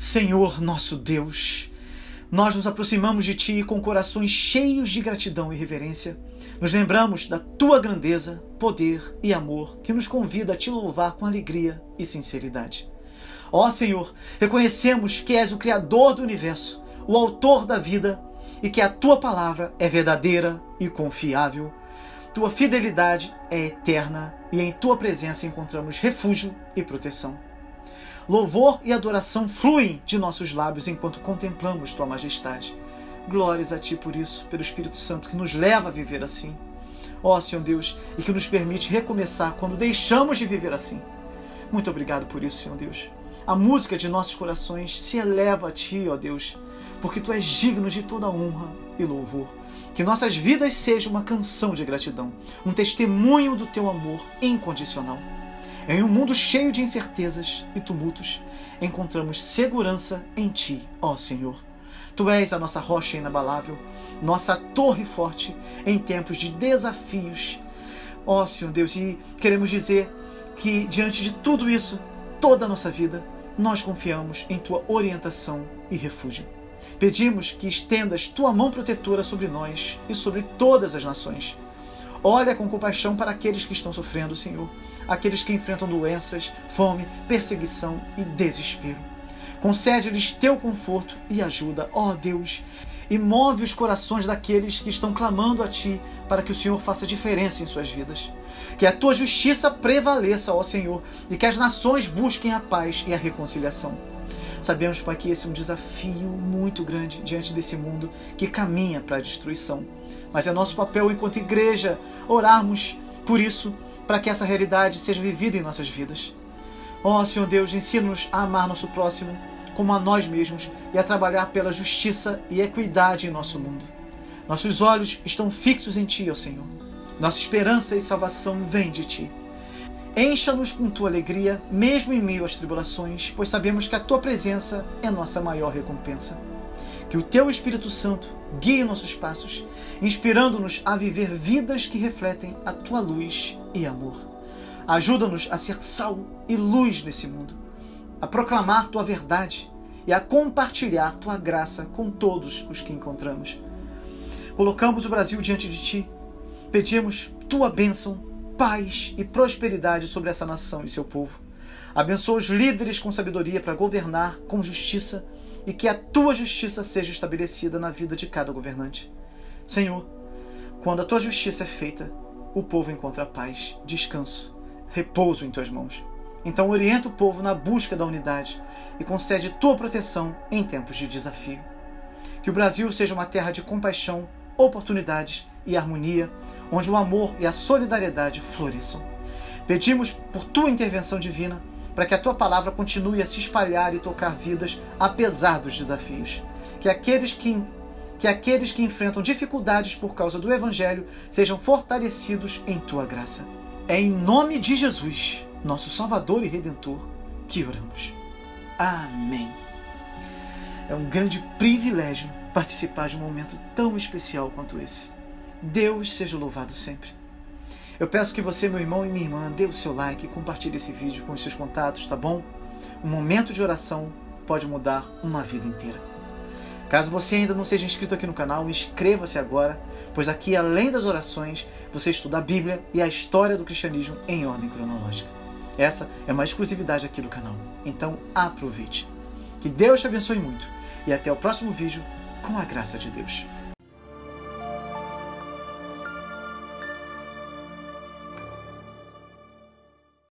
Senhor nosso Deus, nós nos aproximamos de Ti com corações cheios de gratidão e reverência. Nos lembramos da Tua grandeza, poder e amor que nos convida a Te louvar com alegria e sinceridade. Ó Senhor, reconhecemos que és o Criador do universo, o Autor da vida e que a Tua palavra é verdadeira e confiável. Tua fidelidade é eterna e em Tua presença encontramos refúgio e proteção. Louvor e adoração fluem de nossos lábios enquanto contemplamos Tua majestade. Glórias a Ti por isso, pelo Espírito Santo que nos leva a viver assim. Ó Senhor Deus, e que nos permite recomeçar quando deixamos de viver assim. Muito obrigado por isso, Senhor Deus. A música de nossos corações se eleva a Ti, ó Deus, porque Tu és digno de toda honra e louvor. Que nossas vidas sejam uma canção de gratidão, um testemunho do Teu amor incondicional. Em um mundo cheio de incertezas e tumultos, encontramos segurança em Ti, ó Senhor. Tu és a nossa rocha inabalável, nossa torre forte em tempos de desafios. Ó Senhor Deus, e queremos dizer que diante de tudo isso, toda a nossa vida, nós confiamos em Tua orientação e refúgio. Pedimos que estendas Tua mão protetora sobre nós e sobre todas as nações Olha com compaixão para aqueles que estão sofrendo, Senhor, aqueles que enfrentam doenças, fome, perseguição e desespero. Concede-lhes teu conforto e ajuda, ó Deus, e move os corações daqueles que estão clamando a Ti para que o Senhor faça diferença em suas vidas. Que a Tua justiça prevaleça, ó Senhor, e que as nações busquem a paz e a reconciliação. Sabemos, Pai, que esse é um desafio muito grande diante desse mundo que caminha para a destruição. Mas é nosso papel enquanto igreja orarmos por isso, para que essa realidade seja vivida em nossas vidas. Ó oh, Senhor Deus, ensina-nos a amar nosso próximo como a nós mesmos e a trabalhar pela justiça e equidade em nosso mundo. Nossos olhos estão fixos em Ti, ó Senhor. Nossa esperança e salvação vem de Ti. Encha-nos com tua alegria, mesmo em meio às tribulações, pois sabemos que a tua presença é nossa maior recompensa. Que o teu Espírito Santo guie nossos passos, inspirando-nos a viver vidas que refletem a tua luz e amor. Ajuda-nos a ser sal e luz nesse mundo, a proclamar tua verdade e a compartilhar tua graça com todos os que encontramos. Colocamos o Brasil diante de ti, pedimos tua bênção, paz e prosperidade sobre essa nação e seu povo. Abençoa os líderes com sabedoria para governar com justiça e que a tua justiça seja estabelecida na vida de cada governante. Senhor, quando a tua justiça é feita, o povo encontra paz, descanso, repouso em tuas mãos. Então orienta o povo na busca da unidade e concede tua proteção em tempos de desafio. Que o Brasil seja uma terra de compaixão, oportunidades e harmonia, onde o amor e a solidariedade floresçam. Pedimos por tua intervenção divina para que a tua palavra continue a se espalhar e tocar vidas apesar dos desafios. Que aqueles que, que aqueles que enfrentam dificuldades por causa do evangelho sejam fortalecidos em tua graça. É em nome de Jesus, nosso Salvador e Redentor, que oramos. Amém. É um grande privilégio participar de um momento tão especial quanto esse. Deus seja louvado sempre. Eu peço que você, meu irmão e minha irmã, dê o seu like e compartilhe esse vídeo com os seus contatos, tá bom? Um momento de oração pode mudar uma vida inteira. Caso você ainda não seja inscrito aqui no canal, inscreva-se agora, pois aqui, além das orações, você estuda a Bíblia e a história do cristianismo em ordem cronológica. Essa é uma exclusividade aqui do canal, então aproveite. Que Deus te abençoe muito e até o próximo vídeo com a graça de Deus.